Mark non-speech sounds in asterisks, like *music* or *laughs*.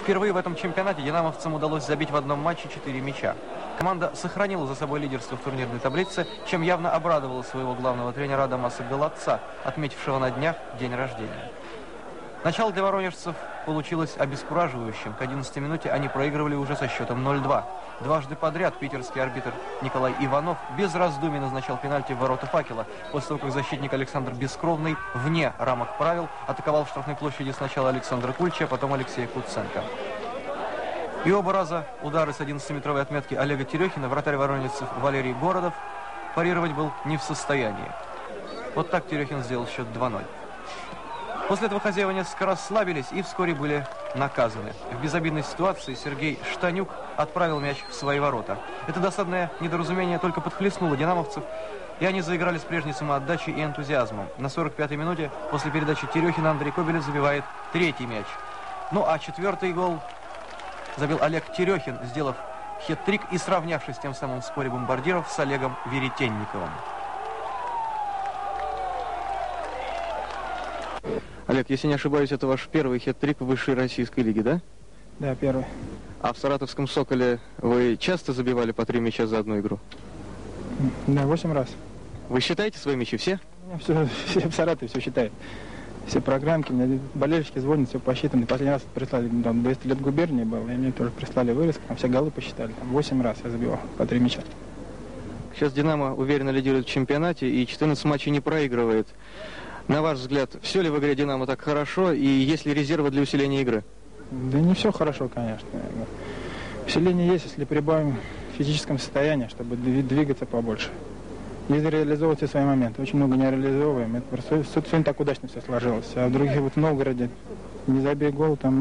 Впервые в этом чемпионате динамовцам удалось забить в одном матче 4 мяча. Команда сохранила за собой лидерство в турнирной таблице, чем явно обрадовала своего главного тренера Адамаса Галатца, отметившего на днях день рождения. Начало для воронежцев получилось обескураживающим. К 11 минуте они проигрывали уже со счетом 0-2. Дважды подряд питерский арбитр Николай Иванов без раздумий назначал пенальти в ворота факела, после того, как защитник Александр Бескровный вне рамок правил атаковал в штрафной площади сначала Александра Кульча, а потом Алексея Куценко. И оба раза удары с 11-метровой отметки Олега Терехина вратарь воронежцев Валерий Городов парировать был не в состоянии. Вот так Терехин сделал счет 2-0. После этого хозяева несколько расслабились и вскоре были наказаны. В безобидной ситуации Сергей Штанюк отправил мяч в свои ворота. Это досадное недоразумение только подхлестнуло динамовцев, и они заиграли с прежней самоотдачей и энтузиазмом. На 45-й минуте после передачи Терехина Андрей Кобелев забивает третий мяч. Ну а четвертый гол забил Олег Терехин, сделав хет-трик и сравнявшись тем самым в споре бомбардиров с Олегом Веретенниковым. Олег, если не ошибаюсь, это ваш первый хет-трик в высшей российской лиге, да? Да, первый. А в саратовском «Соколе» вы часто забивали по три мяча за одну игру? Да, восемь раз. Вы считаете свои мячи все? Все, *laughs* все в Саратове все считают. Все программки, мне болельщики звонят, все посчитано. Последний раз прислали, там 200 лет губернии было, и мне тоже прислали вырезку, там все голы посчитали. Там 8 раз я забивал по три мяча. Сейчас «Динамо» уверенно лидирует в чемпионате и 14 матчей не проигрывает. На ваш взгляд, все ли в игре «Динамо» так хорошо и есть ли резервы для усиления игры? Да не все хорошо, конечно. Усиление есть, если прибавим в физическом состоянии, чтобы двигаться побольше. Если реализовывать все свои моменты. Очень много не реализовываем. Это просто сегодня так удачно все сложилось. А в других вот в Новгороде не забей гол, там